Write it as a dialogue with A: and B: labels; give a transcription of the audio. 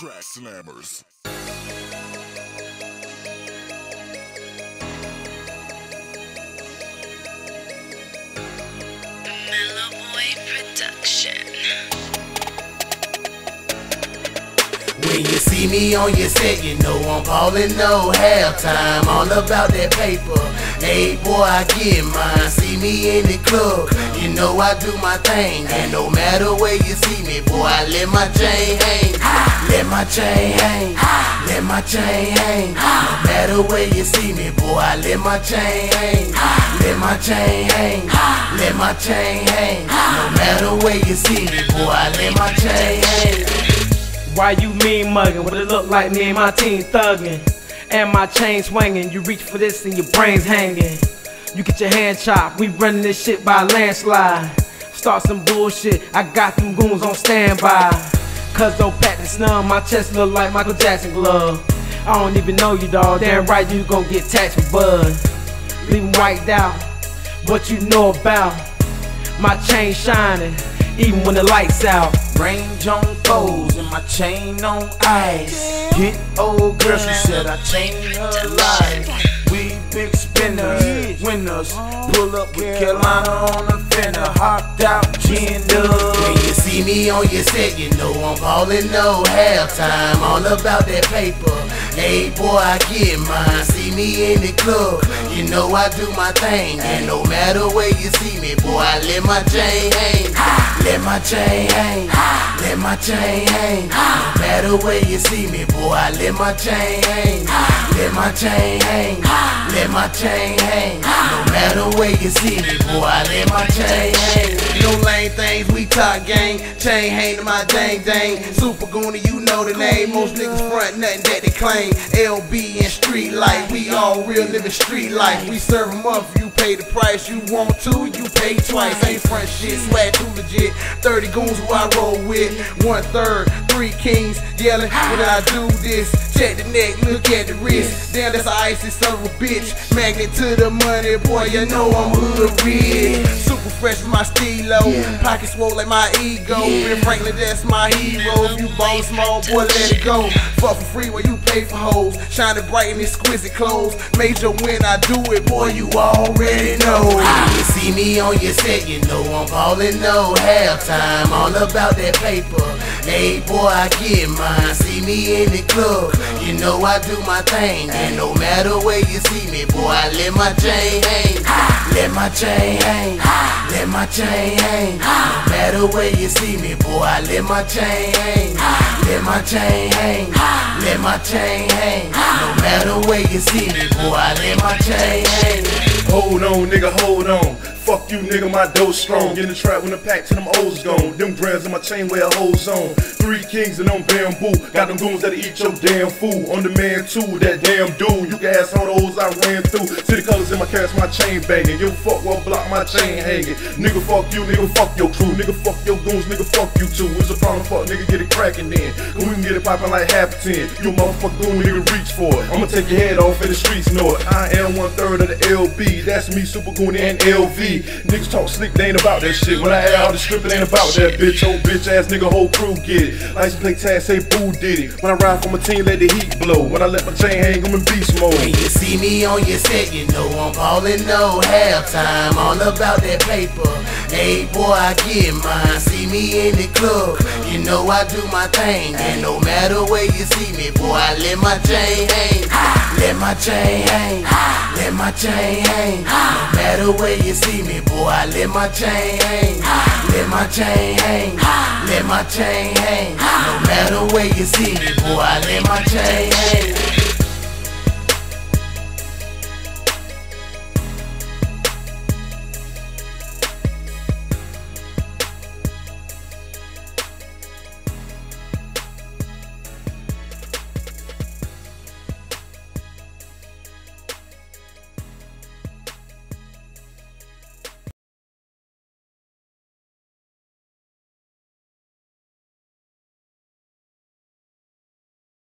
A: Track Slammers.
B: Mellow Boy Production.
C: When you see me on your set, you know I'm ballin' no halftime. All about that paper. Hey boy, I get mine. See me in the club, you know I do my thing. And no matter where you see me, boy, I let my chain hang. Let my chain hang. Let my chain hang. No matter where you see me, boy, I let my chain hang. Let my chain hang. Let my chain hang. No matter where you see me, boy, I let my chain hang.
D: Why you mean mugging? What it look like me and my team thugging? And my chain swinging. You reach for this and your brains hanging. You get your hand chopped. We running this shit by landslide. Start some bullshit. I got them goons on standby. Cause though Pat snub, my chest look like Michael Jackson glove. I don't even know you, dog. Damn right you gon' get taxed for bud. Leave 'em wiped out. What you know about? My chain shining, even when the lights out.
E: Range on foes and my chain on ice. Get old girl, she said I changed her life. We big spinners, winners. Pull up with Carolina on the fender. Hopped out, ginned
C: When you see me on your set, you know I'm ballin' no halftime. All about that paper. Hey boy, I get mine. See me in the club, you know I do my thing. And no matter where you see me, boy, I let my chain hang. Let my chain hang. Let my chain hang. No matter where you see me, boy, I let my chain hang. Let my chain hang. Let my chain hang. No matter where you see me, boy, I let my chain hang. No lame things, we talk gang. Chain hang to my dang dang. Super Goonie, you know the name. Most niggas front nothing that they claim. LB and street life, we all real living street life. We serve 'em up, you pay the price you want to, you pay twice. Ain't front shit, swag too legit. 30 goons who I roll with. One third, three kings yelling when I do this. Check the neck, look at the wrist. Damn, that's a icy son of a bitch. Magnet to the money, boy, you know I'm hood rich. Fresh with my stilo. Pocket swole like my ego. Ben Franklin, that's my hero. If you ball small, boy, let it go. Fuck for free when you pay for hoes. Shining bright in exquisite clothes. Major when I do it, boy, you already know. You see me on your set, you know I'm ballin' no halftime. All about that paper. Hey, boy, I get mine. See me in the club, you know I do my thing. And no matter where you see me, boy, I let my chain hang. Let my chain hang. Let my chain hang. No matter where you see me, boy, I let my chain hang. Let my chain hang. Let my chain hang. No matter where you see me, boy, I let my chain hang.
F: Hold on, nigga, hold on. Fuck you, nigga, my dough strong. In the trap when the pack to them O's gone. Them brands in my chain where a hoes on. Three kings and them bamboo. Got them goons that'll eat your damn food. On the man too, that damn dude. You can ask all those I ran through. See the colors in my cash, my chain banging. Yo, fuck one block, my chain hanging. Nigga, fuck you, nigga, fuck your crew. Nigga, fuck your goons, nigga, fuck fuck, nigga, get it cracking then. Cause we can get it popping like half a ten. You motherfucker goon, nigga, reach for it. I'ma take your head off in the streets, know it. I am one third of the LB. That's me, Super Goonie and LV. Niggas talk slick, they ain't about that shit. When I air out the strip, it ain't about that bitch. Old bitch ass nigga, whole crew get it. License plate tag say boo did it. When I ride for my team, let the heat blow. When I let my chain hang, I'm in beast mode.
C: When you see me on your set, you know I'm ballin' no halftime. All about that paper. Hey boy, I get mine. See me in the club, you know I do my thing. And no matter where you see me, boy, I let my chain hang. Let my chain hang. Let my chain hang. No matter where you see me, boy, I let my chain hang. Let my chain hang. Let my chain hang. No matter where you see me, boy, I let my chain hang.